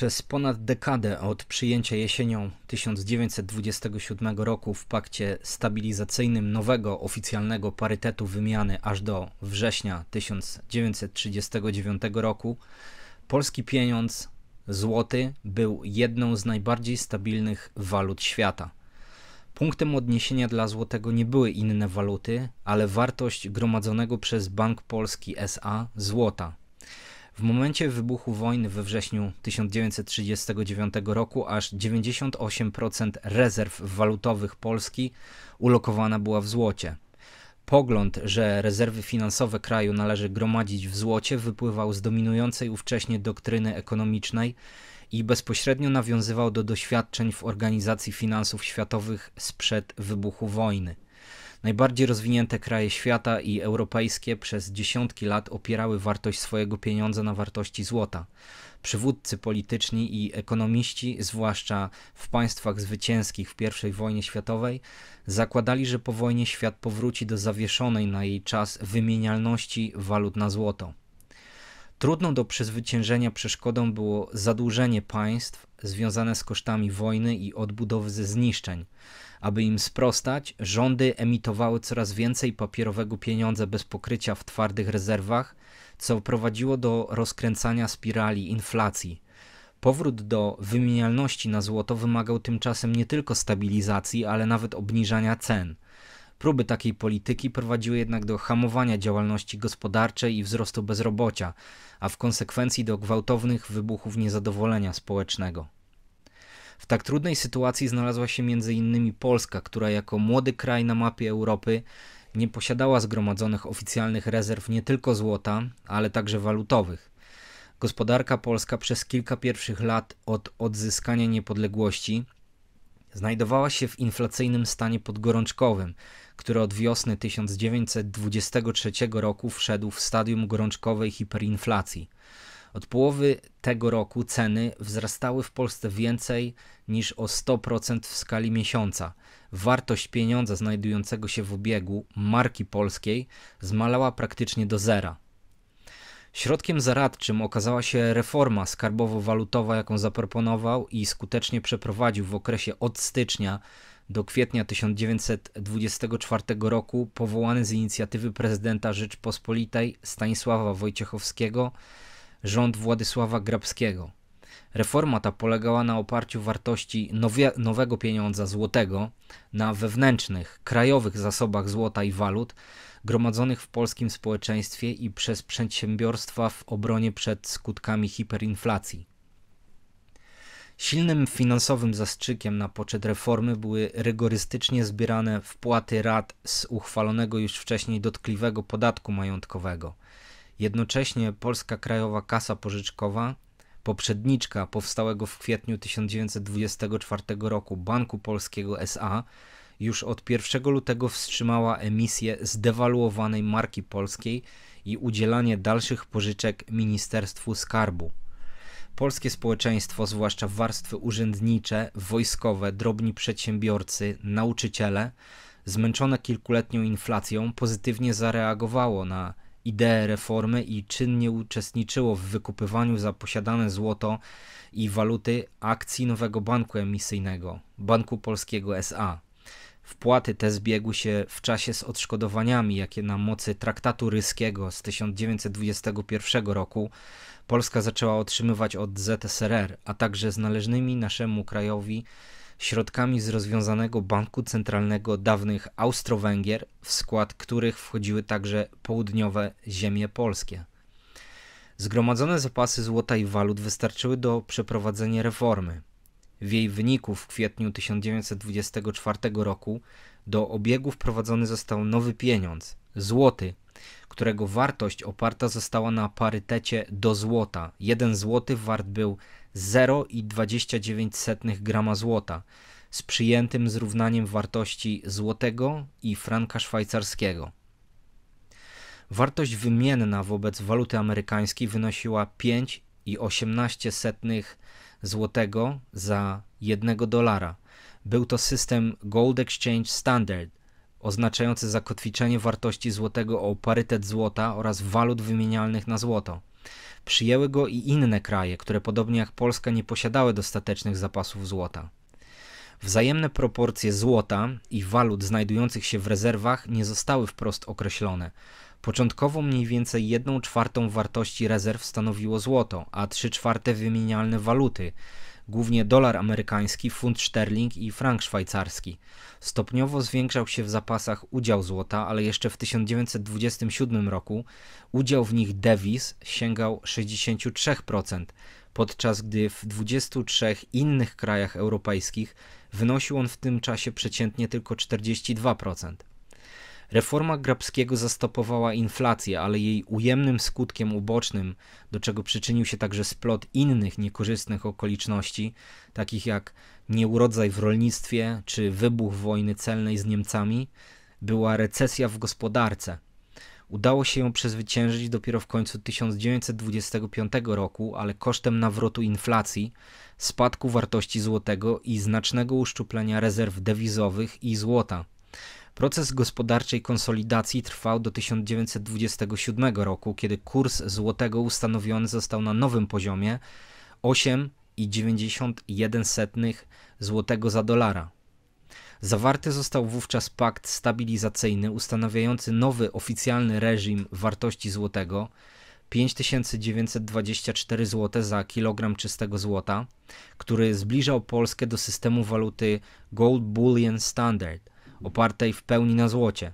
Przez ponad dekadę od przyjęcia jesienią 1927 roku w pakcie stabilizacyjnym nowego oficjalnego parytetu wymiany aż do września 1939 roku, polski pieniądz złoty był jedną z najbardziej stabilnych walut świata. Punktem odniesienia dla złotego nie były inne waluty, ale wartość gromadzonego przez Bank Polski SA złota. W momencie wybuchu wojny we wrześniu 1939 roku aż 98% rezerw walutowych Polski ulokowana była w złocie. Pogląd, że rezerwy finansowe kraju należy gromadzić w złocie, wypływał z dominującej ówcześnie doktryny ekonomicznej i bezpośrednio nawiązywał do doświadczeń w organizacji finansów światowych sprzed wybuchu wojny. Najbardziej rozwinięte kraje świata i europejskie przez dziesiątki lat opierały wartość swojego pieniądza na wartości złota. Przywódcy polityczni i ekonomiści, zwłaszcza w państwach zwycięskich w I wojnie światowej, zakładali, że po wojnie świat powróci do zawieszonej na jej czas wymienialności walut na złoto. Trudną do przezwyciężenia przeszkodą było zadłużenie państw związane z kosztami wojny i odbudowy ze zniszczeń. Aby im sprostać, rządy emitowały coraz więcej papierowego pieniądza bez pokrycia w twardych rezerwach, co prowadziło do rozkręcania spirali inflacji. Powrót do wymienialności na złoto wymagał tymczasem nie tylko stabilizacji, ale nawet obniżania cen. Próby takiej polityki prowadziły jednak do hamowania działalności gospodarczej i wzrostu bezrobocia, a w konsekwencji do gwałtownych wybuchów niezadowolenia społecznego. W tak trudnej sytuacji znalazła się m.in. Polska, która jako młody kraj na mapie Europy nie posiadała zgromadzonych oficjalnych rezerw nie tylko złota, ale także walutowych. Gospodarka polska przez kilka pierwszych lat od odzyskania niepodległości znajdowała się w inflacyjnym stanie podgorączkowym, który od wiosny 1923 roku wszedł w stadium gorączkowej hiperinflacji. Od połowy tego roku ceny wzrastały w Polsce więcej niż o 100% w skali miesiąca. Wartość pieniądza znajdującego się w obiegu marki polskiej zmalała praktycznie do zera. Środkiem zaradczym okazała się reforma skarbowo-walutowa, jaką zaproponował i skutecznie przeprowadził w okresie od stycznia do kwietnia 1924 roku powołany z inicjatywy prezydenta Rzeczpospolitej Stanisława Wojciechowskiego rząd Władysława Grabskiego. Reforma ta polegała na oparciu wartości nowego pieniądza złotego na wewnętrznych, krajowych zasobach złota i walut gromadzonych w polskim społeczeństwie i przez przedsiębiorstwa w obronie przed skutkami hiperinflacji. Silnym finansowym zastrzykiem na poczet reformy były rygorystycznie zbierane wpłaty rat z uchwalonego już wcześniej dotkliwego podatku majątkowego. Jednocześnie Polska Krajowa Kasa Pożyczkowa, poprzedniczka powstałego w kwietniu 1924 roku Banku Polskiego SA, już od 1 lutego wstrzymała emisję zdewaluowanej marki polskiej i udzielanie dalszych pożyczek Ministerstwu Skarbu. Polskie społeczeństwo, zwłaszcza warstwy urzędnicze, wojskowe, drobni przedsiębiorcy, nauczyciele, zmęczone kilkuletnią inflacją, pozytywnie zareagowało na ideę reformy i czynnie uczestniczyło w wykupywaniu za posiadane złoto i waluty akcji nowego banku emisyjnego, Banku Polskiego SA. Wpłaty te zbiegły się w czasie z odszkodowaniami, jakie na mocy traktatu ryskiego z 1921 roku Polska zaczęła otrzymywać od ZSRR, a także z należnymi naszemu krajowi środkami z rozwiązanego Banku Centralnego dawnych Austro-Węgier, w skład których wchodziły także południowe ziemie polskie. Zgromadzone zapasy złota i walut wystarczyły do przeprowadzenia reformy. W jej wyniku w kwietniu 1924 roku do obiegu wprowadzony został nowy pieniądz złoty, którego wartość oparta została na parytecie do złota. Jeden złoty wart był 0,29 grama złota z przyjętym zrównaniem wartości złotego i franka szwajcarskiego. Wartość wymienna wobec waluty amerykańskiej wynosiła 5,18 złotego za 1 dolara. Był to system Gold Exchange Standard, oznaczający zakotwiczenie wartości złotego o parytet złota oraz walut wymienialnych na złoto. Przyjęły go i inne kraje, które podobnie jak Polska nie posiadały dostatecznych zapasów złota. Wzajemne proporcje złota i walut znajdujących się w rezerwach nie zostały wprost określone. Początkowo mniej więcej 1 czwartą wartości rezerw stanowiło złoto, a 3 czwarte wymienialne waluty, głównie dolar amerykański, funt szterling i frank szwajcarski. Stopniowo zwiększał się w zapasach udział złota, ale jeszcze w 1927 roku udział w nich dewiz sięgał 63%, podczas gdy w 23 innych krajach europejskich wynosił on w tym czasie przeciętnie tylko 42%. Reforma Grabskiego zastopowała inflację, ale jej ujemnym skutkiem ubocznym, do czego przyczynił się także splot innych niekorzystnych okoliczności, takich jak nieurodzaj w rolnictwie czy wybuch wojny celnej z Niemcami, była recesja w gospodarce. Udało się ją przezwyciężyć dopiero w końcu 1925 roku, ale kosztem nawrotu inflacji, spadku wartości złotego i znacznego uszczuplenia rezerw dewizowych i złota. Proces gospodarczej konsolidacji trwał do 1927 roku, kiedy kurs złotego ustanowiony został na nowym poziomie 8,91 złotego za dolara. Zawarty został wówczas pakt stabilizacyjny ustanawiający nowy oficjalny reżim wartości złotego 5924 zł za kilogram czystego złota, który zbliżał Polskę do systemu waluty Gold Bullion Standard, opartej w pełni na złocie.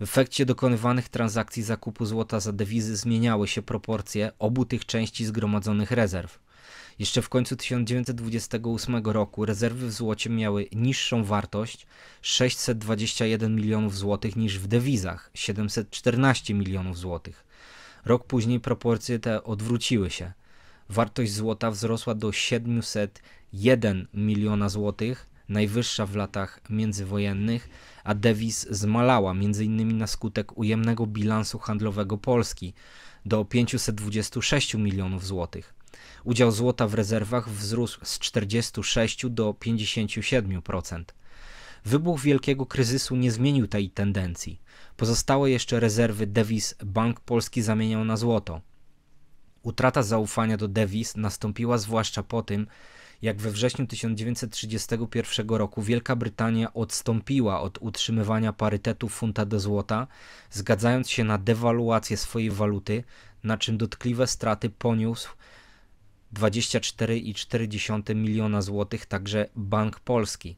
W efekcie dokonywanych transakcji zakupu złota za dewizy zmieniały się proporcje obu tych części zgromadzonych rezerw. Jeszcze w końcu 1928 roku rezerwy w złocie miały niższą wartość 621 milionów złotych niż w dewizach 714 milionów złotych. Rok później proporcje te odwróciły się. Wartość złota wzrosła do 701 miliona złotych, najwyższa w latach międzywojennych, a dewiz zmalała m.in. na skutek ujemnego bilansu handlowego Polski do 526 milionów złotych. Udział złota w rezerwach wzrósł z 46 do 57%. Wybuch wielkiego kryzysu nie zmienił tej tendencji. Pozostałe jeszcze rezerwy dewiz Bank Polski zamieniał na złoto. Utrata zaufania do dewiz nastąpiła zwłaszcza po tym, jak we wrześniu 1931 roku Wielka Brytania odstąpiła od utrzymywania parytetu funta do złota, zgadzając się na dewaluację swojej waluty, na czym dotkliwe straty poniósł 24,4 miliona złotych także Bank Polski.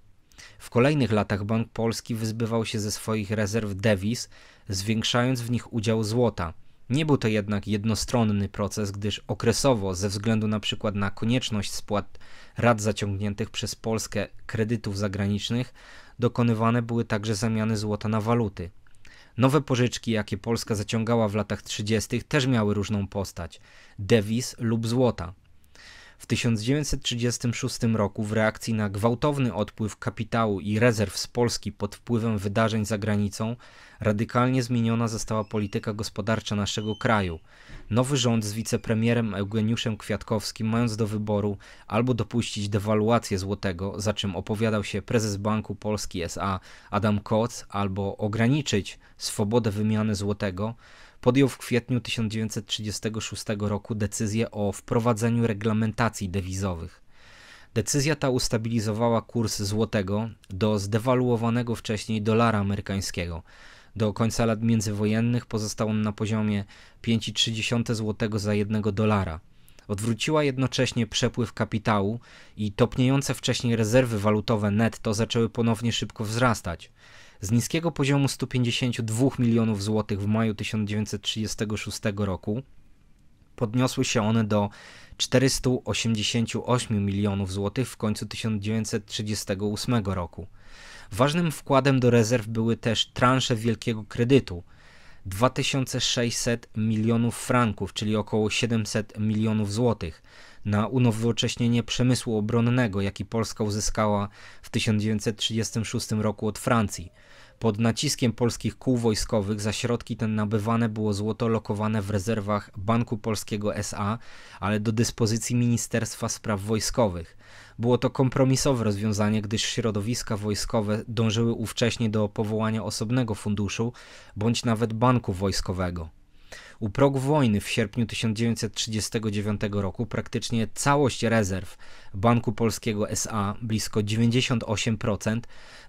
W kolejnych latach Bank Polski wyzbywał się ze swoich rezerw dewiz, zwiększając w nich udział złota. Nie był to jednak jednostronny proces, gdyż okresowo, ze względu na przykład na konieczność spłat rat zaciągniętych przez Polskę kredytów zagranicznych, dokonywane były także zamiany złota na waluty. Nowe pożyczki, jakie Polska zaciągała w latach 30., też miały różną postać: dewiz lub złota. W 1936 roku w reakcji na gwałtowny odpływ kapitału i rezerw z Polski pod wpływem wydarzeń za granicą radykalnie zmieniona została polityka gospodarcza naszego kraju. Nowy rząd z wicepremierem Eugeniuszem Kwiatkowskim, mając do wyboru albo dopuścić dewaluację złotego, za czym opowiadał się prezes Banku Polski SA Adam Koc, albo ograniczyć swobodę wymiany złotego, podjął w kwietniu 1936 roku decyzję o wprowadzeniu reglamentacji dewizowych. Decyzja ta ustabilizowała kurs złotego do zdewaluowanego wcześniej dolara amerykańskiego. Do końca lat międzywojennych pozostał on na poziomie 5,3 zł za jednego dolara. Odwróciła jednocześnie przepływ kapitału i topniejące wcześniej rezerwy walutowe netto zaczęły ponownie szybko wzrastać. Z niskiego poziomu 152 milionów złotych w maju 1936 roku podniosły się one do 488 milionów złotych w końcu 1938 roku. Ważnym wkładem do rezerw były też transze wielkiego kredytu 2600 milionów franków, czyli około 700 milionów złotych na unowocześnienie przemysłu obronnego, jaki Polska uzyskała w 1936 roku od Francji. Pod naciskiem polskich kół wojskowych za środki ten nabywane było złoto lokowane w rezerwach Banku Polskiego SA, ale do dyspozycji Ministerstwa Spraw Wojskowych. Było to kompromisowe rozwiązanie, gdyż środowiska wojskowe dążyły ówcześnie do powołania osobnego funduszu bądź nawet banku wojskowego. U progu wojny w sierpniu 1939 roku praktycznie całość rezerw Banku Polskiego SA, blisko 98%,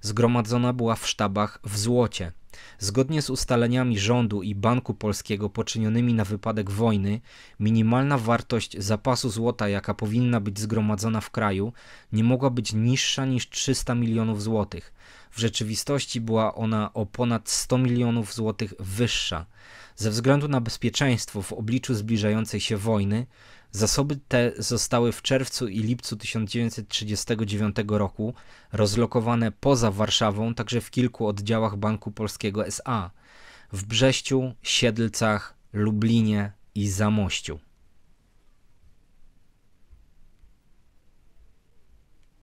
zgromadzona była w sztabach w złocie. Zgodnie z ustaleniami rządu i Banku Polskiego poczynionymi na wypadek wojny, minimalna wartość zapasu złota, jaka powinna być zgromadzona w kraju, nie mogła być niższa niż 300 milionów złotych. W rzeczywistości była ona o ponad 100 milionów złotych wyższa. Ze względu na bezpieczeństwo w obliczu zbliżającej się wojny, zasoby te zostały w czerwcu i lipcu 1939 roku rozlokowane poza Warszawą, także w kilku oddziałach Banku Polskiego SA w Brześciu, Siedlcach, Lublinie i Zamościu.